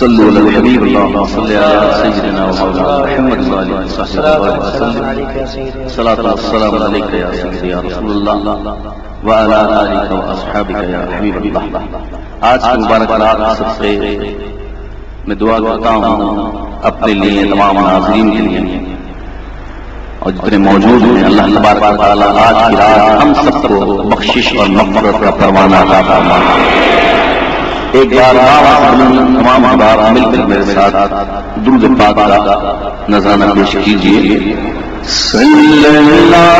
صلوا على الحبيب الله صل على سيدنا ومولانا محمد وعلى اله وصحبه وسلم صلاة والسلام عليك يا سيدي يا رسول الله وعلى آلك واصحابك يا حبيب الله آج کی مبارک رات سب سے میں دعا کرتا ہوں اپنے لیے تمام ناظرین کے لیے۔ اور جتنے موجود ہیں، اللہ تبارک و تعالی، آج کی رات ہم سب کو بخشش اور مغفرت کا پروانہ عطا فرمائے۔ ایک بار تمام احباب مل کر میرے ساتھ درود پاک کا نذرانہ پیش کیجیے۔ صلی اللہ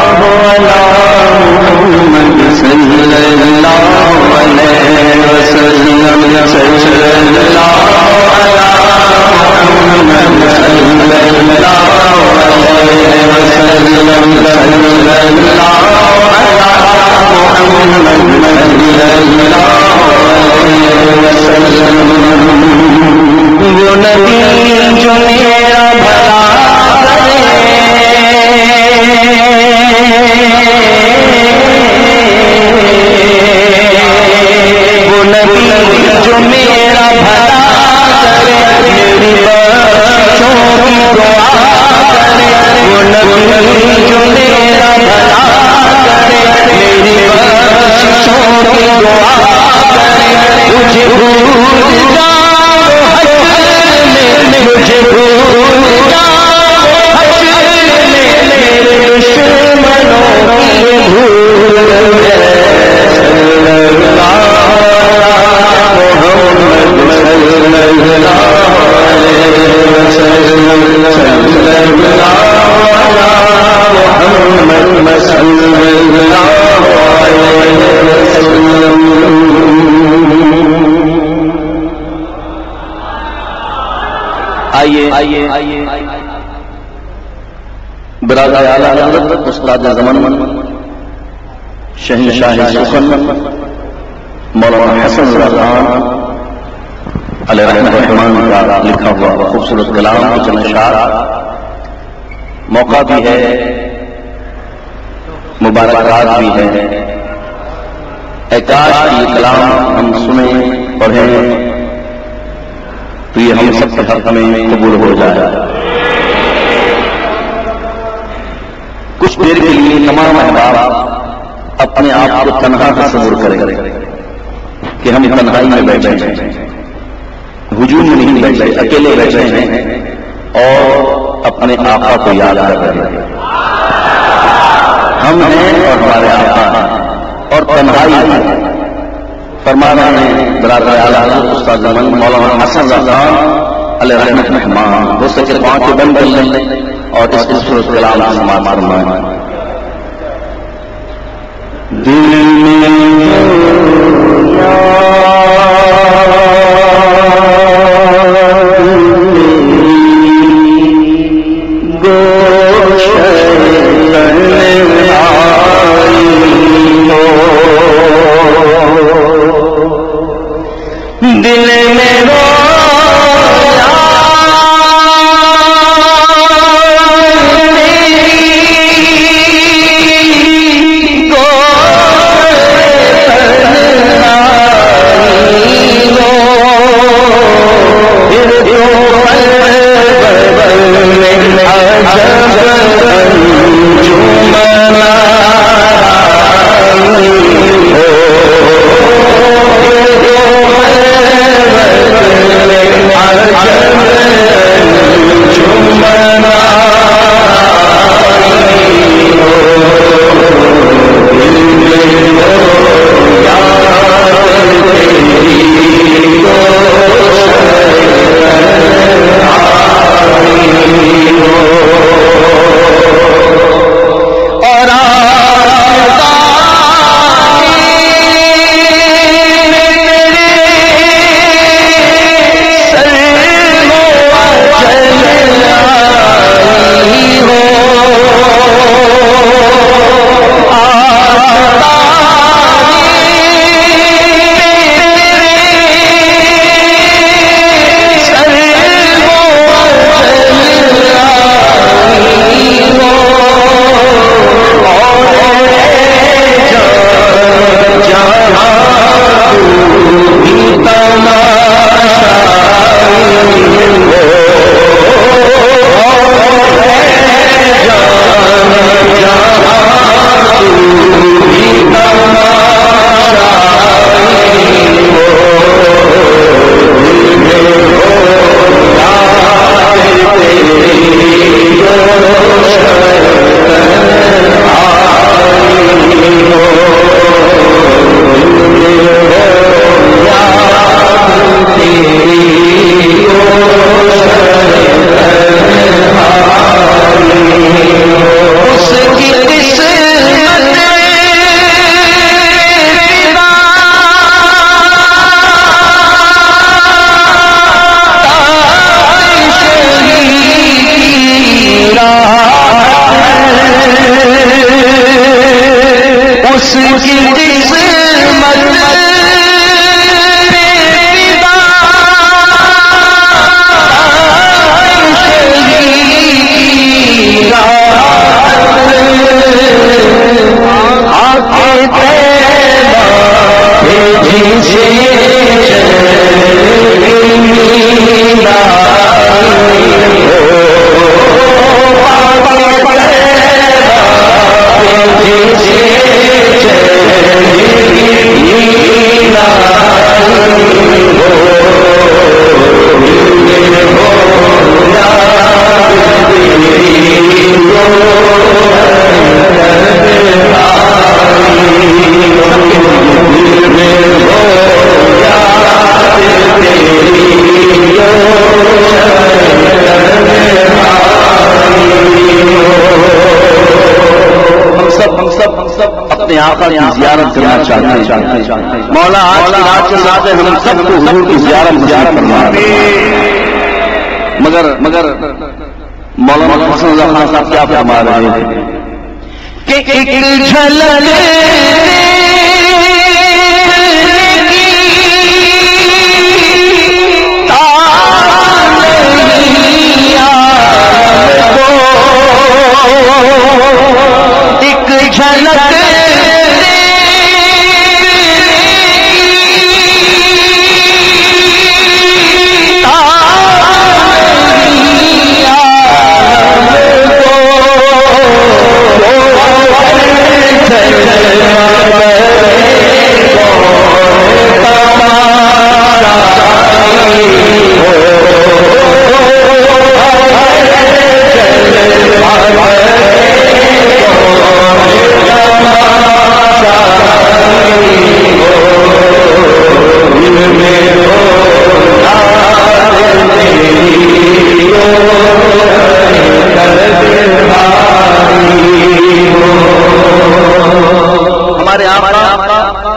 محمد صلی اللہ علیہ وسلم صلی اللہ محمد صلی اللہ علیہ وسلم صلی اللہ محمد صلی اللہ وہ نبی Thank you. برادر اعلیٰ حضرت، استاد زمن شہن شاہ سخن مولانا حسن رضان علیہ الرحمان کا لکھا ہوا خوبصورت کلام کو چند اشعار موقع بھی ہے مبارکباد بھی ہے۔ اے یہ کلام ہم سنیں پڑھیں، تو یہ ہم سب کے حق میں قبول ہو جائے۔ دیر کے لیے تمام احباب اپنے آپ کو تنہا تصور کریں کہ ہم تنہائی میں بیٹھے ہیں۔ ہجوم میں نہیں بیٹھے، اکیلے بیٹھے ہیں اور اپنے آقا کو یاد کر رہے ہیں۔ ہم ہیں اور ہمارے آقا اور تنہائی ہے۔ فرما رہے برادر اعلیٰ، استاد مولانا حسن رضان علیہ رحمت مہمان ہو سکے وہاں کے بند کر لیں اور اس خوبصورت کلام سماعت فرمائیں دل میں آقا کی زیارت کرنا چاہتے ہیں۔ مولا، آج کی رات کے ساتھ ہم سب کو حضور کی زیارت زیارت کرنا مگر مگر مولانا حسن اللہ خان صاحب کیا فرما رہے ہیں؟ کہ ایک جھلک ایک جھلک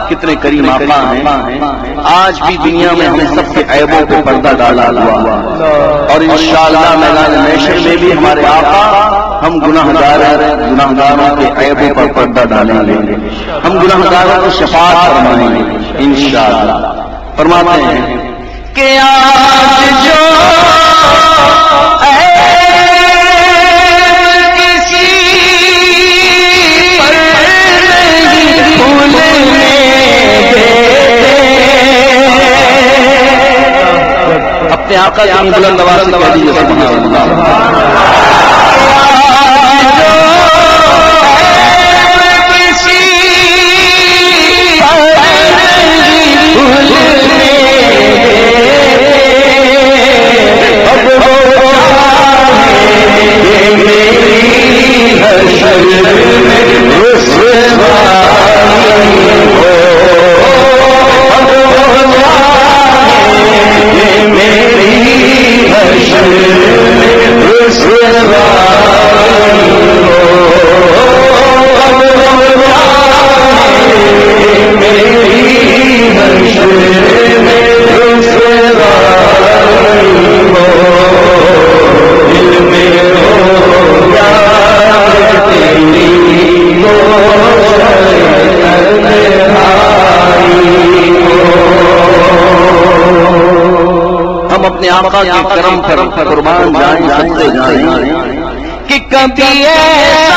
کتنے کریم آقا ہیں۔ آج بھی دنیا میں ہم سب کے عیبوں کو پردہ ڈالا ہوا اور انشاءاللہ میدان میشر میں بھی ہمارے آقا ہم گناہ گار گناہ گاروں کے عیبوں پر پردہ ڈالیں گے۔ ہم گناہ گاروں کو شفاعت فرمائیں گے، انشاءاللہ۔ فرماتے ہیں کہ آج جو اپنے آقا کی بلند آواز سے کہہ دیجیے سبحان اللہ۔ ہم آقا کے کرم پر قربان جائیں سکتے جائیں۔ کہ کبھی ایسا